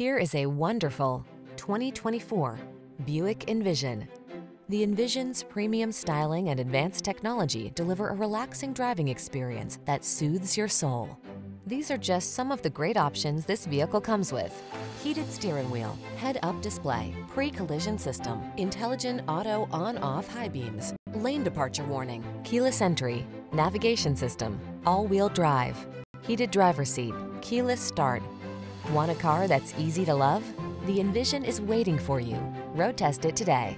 Here is a wonderful 2024 Buick Envision. The Envision's premium styling and advanced technology deliver a relaxing driving experience that soothes your soul. These are just some of the great options this vehicle comes with. Heated steering wheel, head-up display, pre-collision system, intelligent auto on-off high beams, lane departure warning, keyless entry, navigation system, all-wheel drive, heated driver seat, keyless start. Want a car that's easy to love? The Envision is waiting for you. Road test it today.